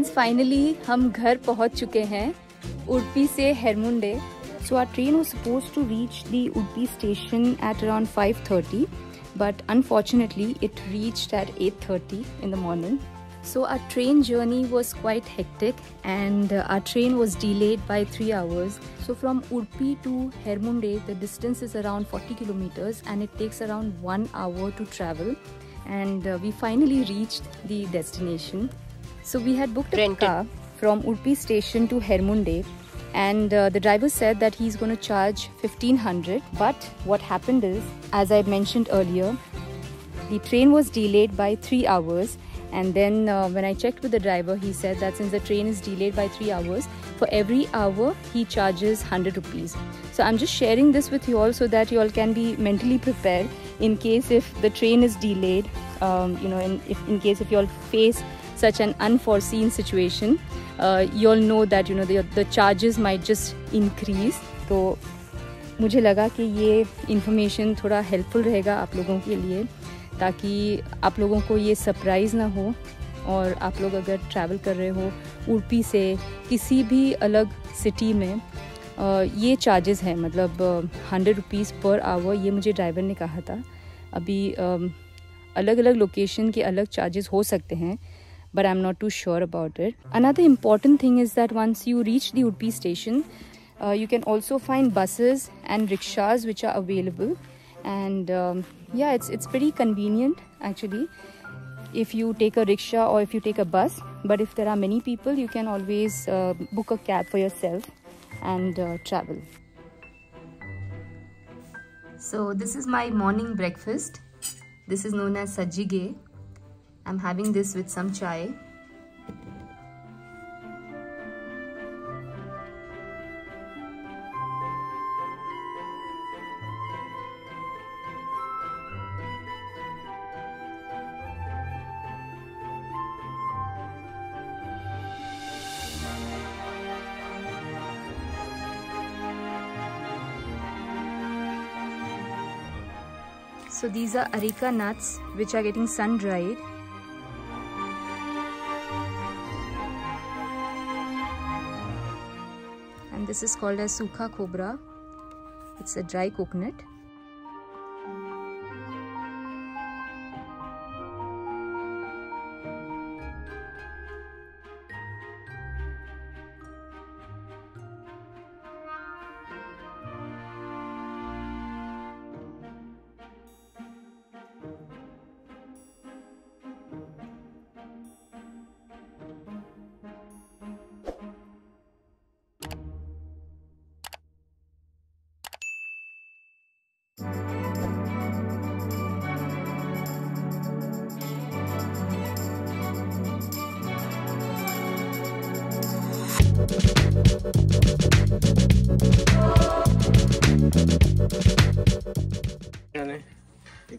Friends finally हम घर पहुँच चुके हैं उड़पी से Hermunde. So our train was suppose to reach the Udupi station at around five thirty but unfortunately it reach at eight thirty in the morning so our train journey was quite hectic and our train was delayed by three hours so from Udupi to Hermunde the distance is around forty kilometres and it takes around one hour to travel and we finally reach the destination So we had booked a Rented. car from Udpi station to Hermunde and uh, the driver said that he's going to charge 1500 but what happened is as I mentioned earlier the train was delayed by 3 hours and then uh, when I checked with the driver he said that since the train is delayed by 3 hours for every hour he charges 100 rupees so I'm just sharing this with you all so that you all can be mentally prepared in case if the train is delayed um, you know in, if, in case if you all face such an unforeseen situation uh, you all know that you know the, the charges might just increase. तो मुझे लगा कि ये information थोड़ा helpful रहेगा आप लोगों के लिए ताकि आप लोगों को ये सरप्राइज़ ना हो और आप लोग अगर ट्रैवल कर रहे हो उड़पी से किसी भी अलग सिटी में ये चार्जेस हैं मतलब हंड्रेड रुपीज़ पर आवर ये मुझे ड्राइवर ने कहा था। अभी अलग अलग लोकेशन के अलग चार्जेस हो सकते हैं but I'm not too sure about it. Another important thing is that once you reach the Udpi station, uh, you can also find buses and rickshaws which are available, and um, yeah, it's it's pretty convenient actually. If you take a rickshaw or if you take a bus, but if there are many people, you can always uh, book a cab for yourself and uh, travel. So this is my morning breakfast. This is known as sajjige. I'm having this with some chai. So these are areca nuts which are getting sun dried this is called as sukha khobra. It's a dry coconut.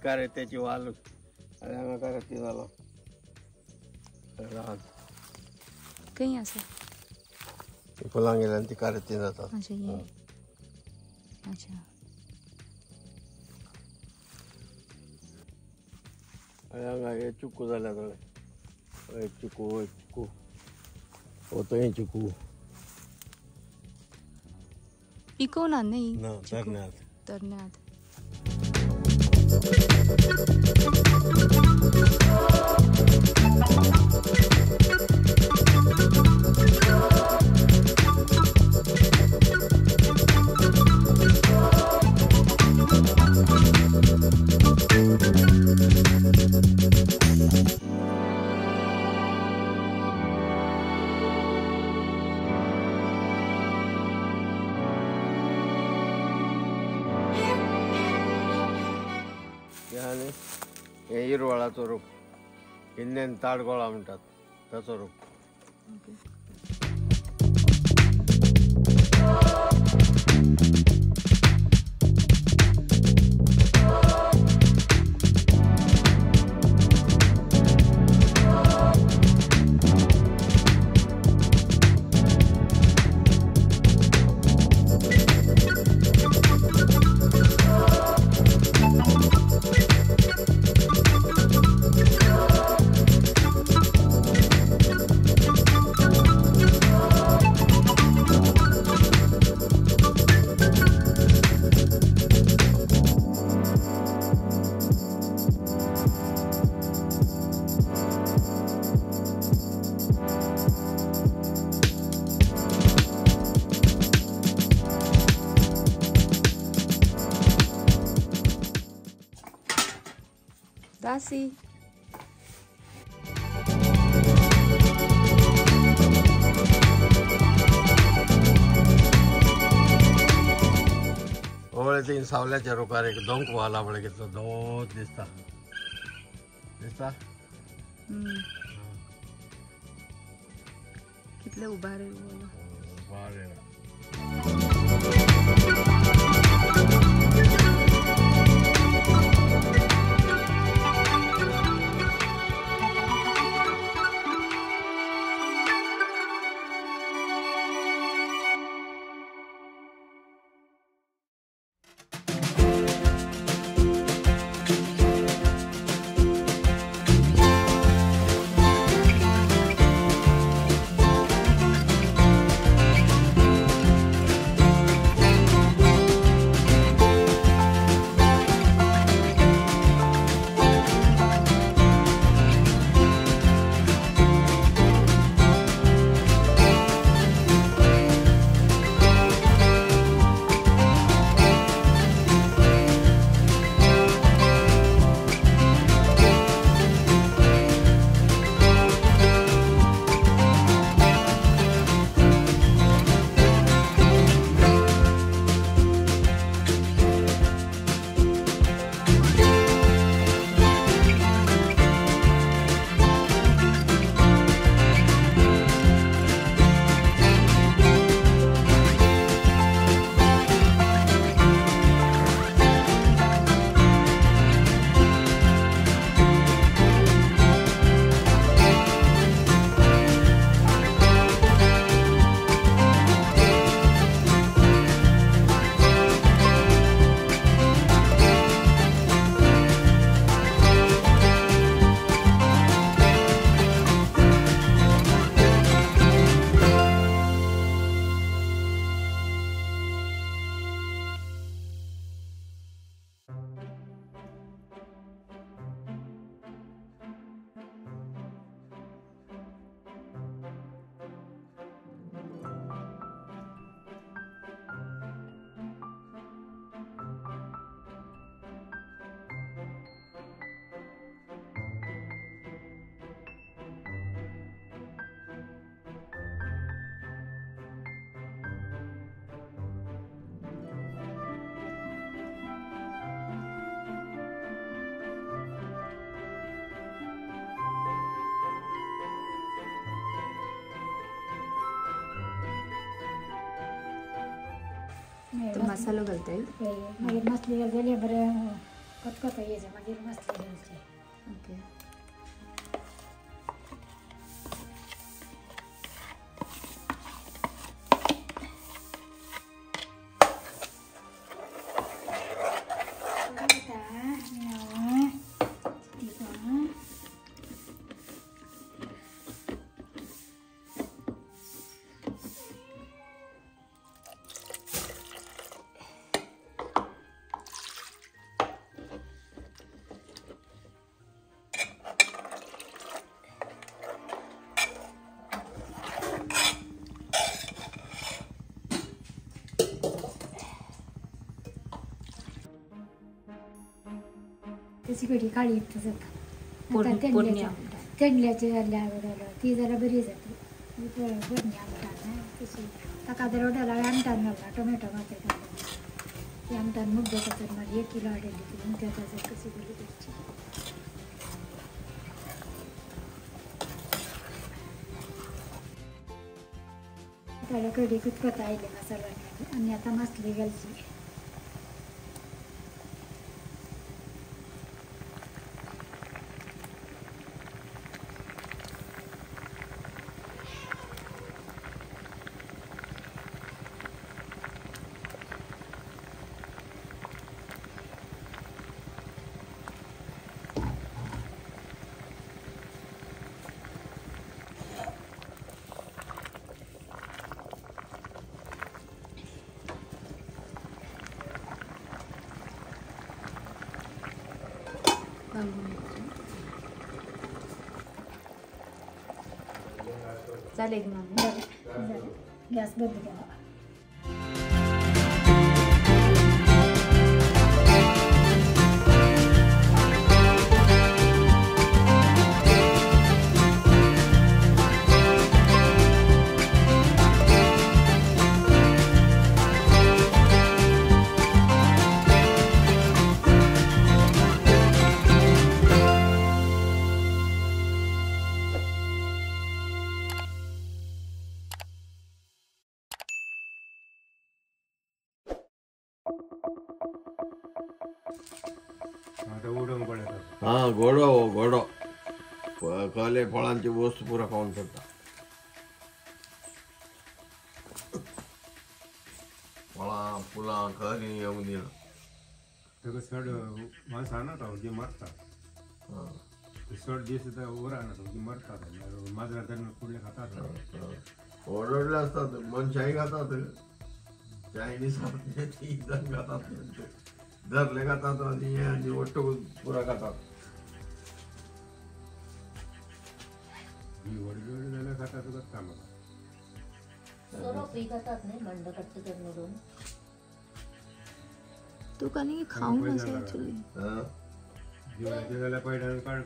carretete o algo. Olha a carretela lá. Olha lá. Quem é पिकवणार नहीं ना तरण्यात तरण्यात आनी हे हिरवळाचो रूप हिंदीन ताडगोळा म्हणटात ताचो रूप दासी ओवळे तीन सावल्याच्या रुकार एक दोंक वाला बळे घेतलो दोत दिसता दिसता हम्म. कितले उभारे बोला मसालो घालता येईल मागीर मसली घालतली बरें खतखतायेचें मागीर मसली घालची ओके त्याची कडी काळी जाता आता पोडणी तेंडल्याची आमटाण. तेंडल्याची ती जाल्यार बरी जाता. बरी आमटाण तशी. ताका जर वडला आमटाण घालना टोमॅटो मात्र घालना ती आमटाण मुड्डे खातर मागीर एक किलो हाडली ती मुड्ड्या ताजर कशी बरी करची त्याला कडी कुतकता आयले मसाला आणि आता मसली घालची Yes, good. पडत हा गोडो गोडो फ- कले फळांची वस्तू पुरा खाऊन शकता फळां फुलां खरी येऊन दिलं तेका चड माणसं आणत आहोत जे मरतात. चड दीस वर आणत आहोत जी मरतात. माजरा धरण फुडले खातात. ओरडले असतात मनशाही खातात. चायनीज इथं खातात. धरले खातात आणि आणि वट्ट पुरा खातात. मी वडील जाण्यासाठीच खातात नाही तो का नाही खाऊन असेल ऍक्च्युली हा? जेवण पैठण काढ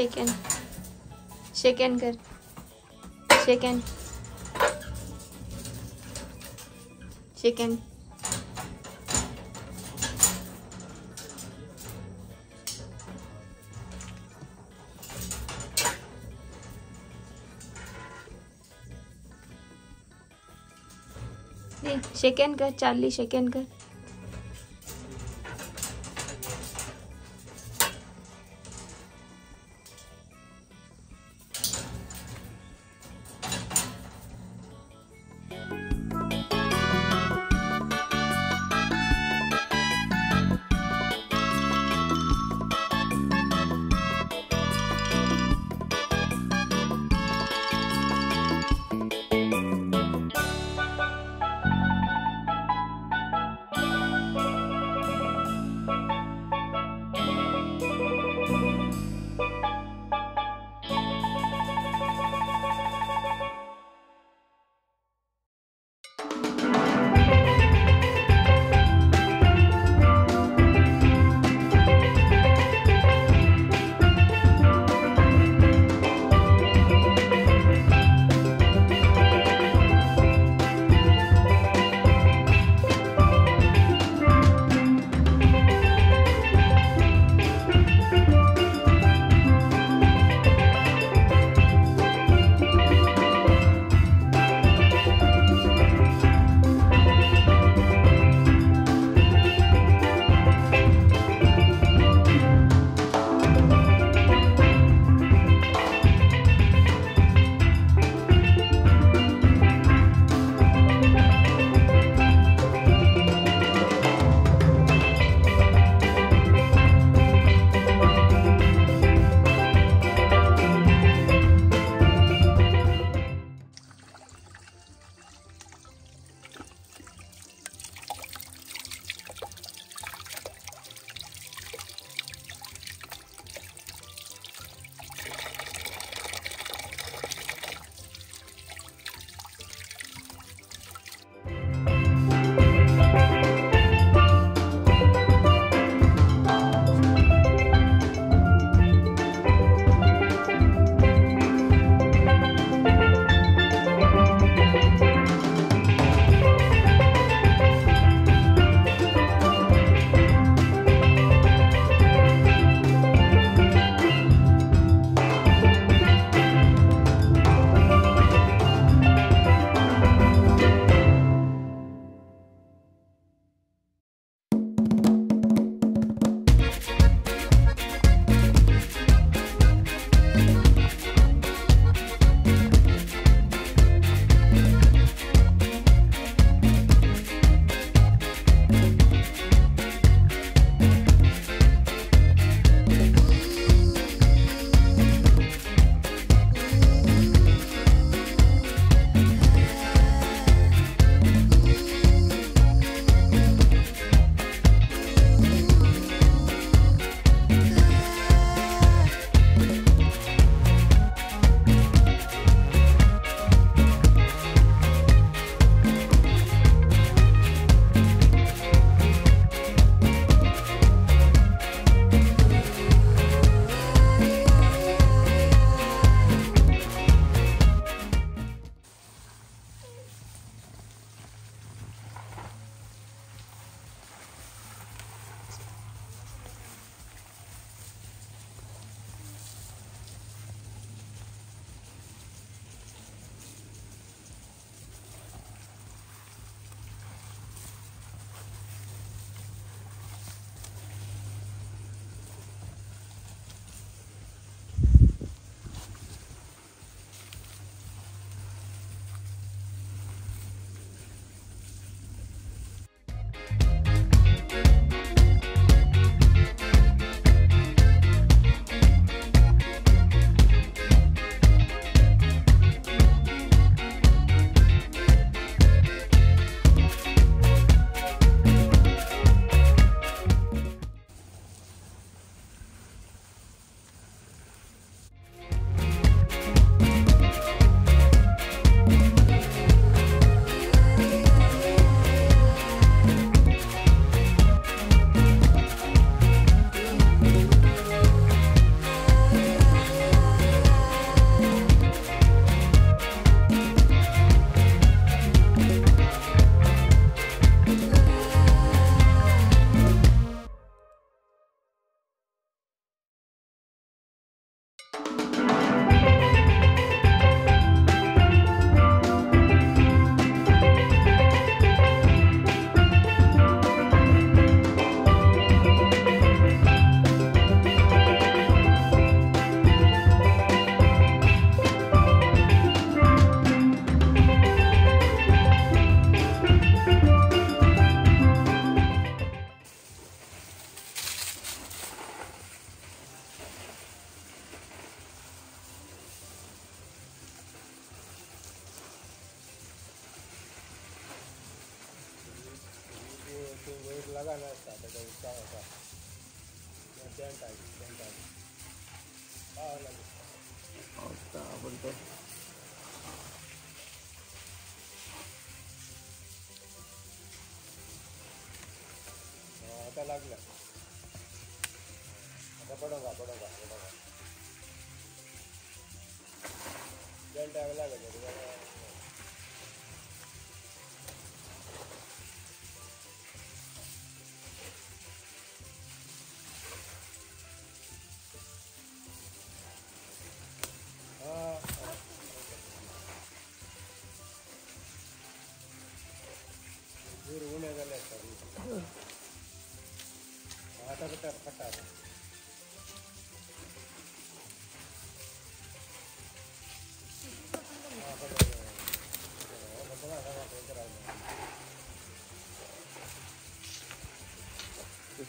शेकन शेक हैंड कर. Shake hand shake hand shake hand कर चार्ली शेक हैंड कर.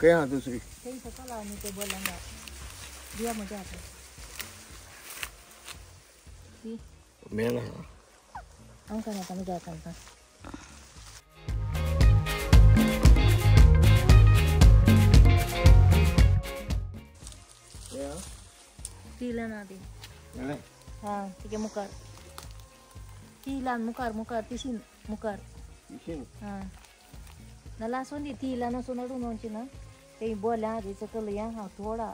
काय हा दुसरी काही सकाळ आणि ते बोलांना दिया मजा आता ती मेला आम का आता मजा आता तिला ना दे हा ठीक आहे मुकार तिला ती लहान मुखार मुखार तिशीन मुखार. हा. ना लासून दे ती लहान असून अडून ना. ते बोल्या तिचं कल या हा थोडा.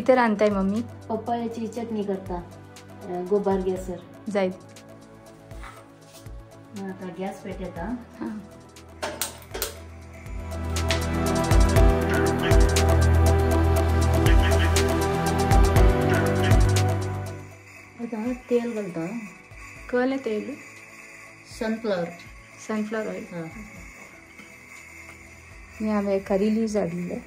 किती तर आणताय मम्मी? पप्पा याची चटणी करता. गोबार गॅसर जाईल. आता गॅस पेटेत तेल घालता कळलं तेल? सनफ्लावर सनफ्लावर ऑइल मी हांवें करिली लीव्स हाडिल्ले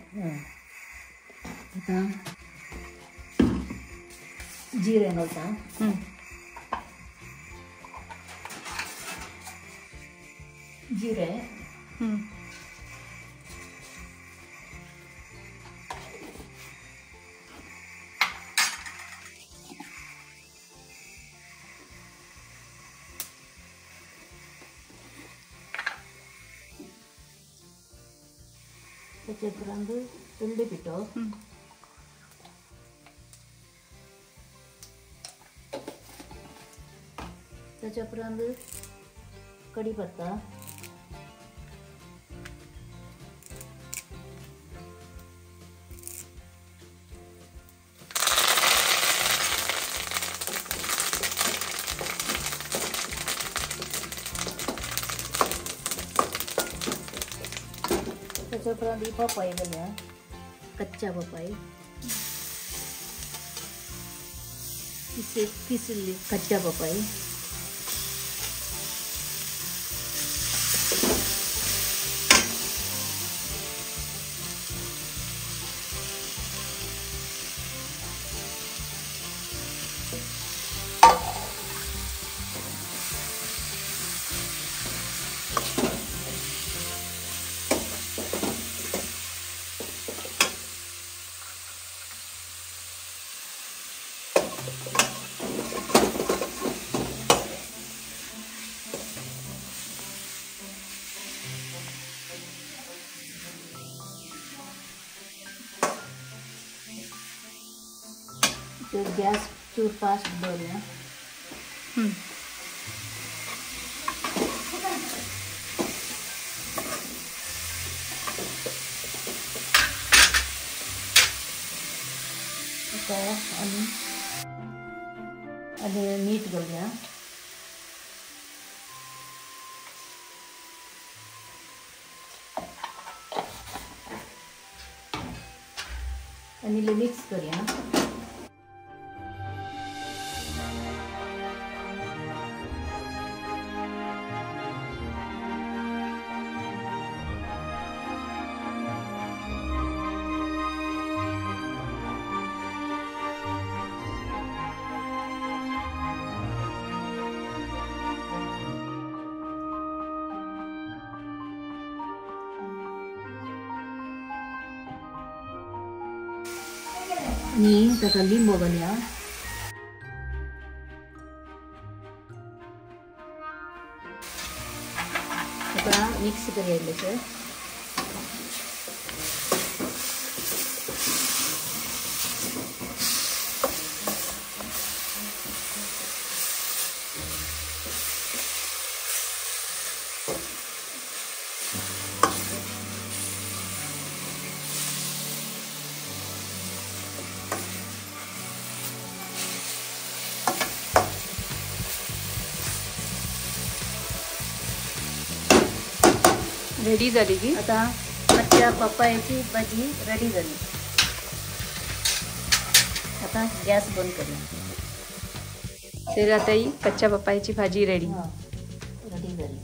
ജീരകം. കൊടുക്കാം ജീരക ചെറുപ്പുണ്ട് ഉള്ളിപ്പിട്ടോ उपरांत कढीपत्ता त्याच्या उपरांत ही पपाई कच्च्या पपाई। किसे कच्च्या पपाई। gas too fast burner ताका लिंबू घालया ताका मिक्स करया रेडी जाली की आता कच्च्या पपायाची भाजी रेडी झाली. आता गॅस बंद करूया. तर आता ही कच्च्या पप्पायची भाजी रेडी रेडी झाली.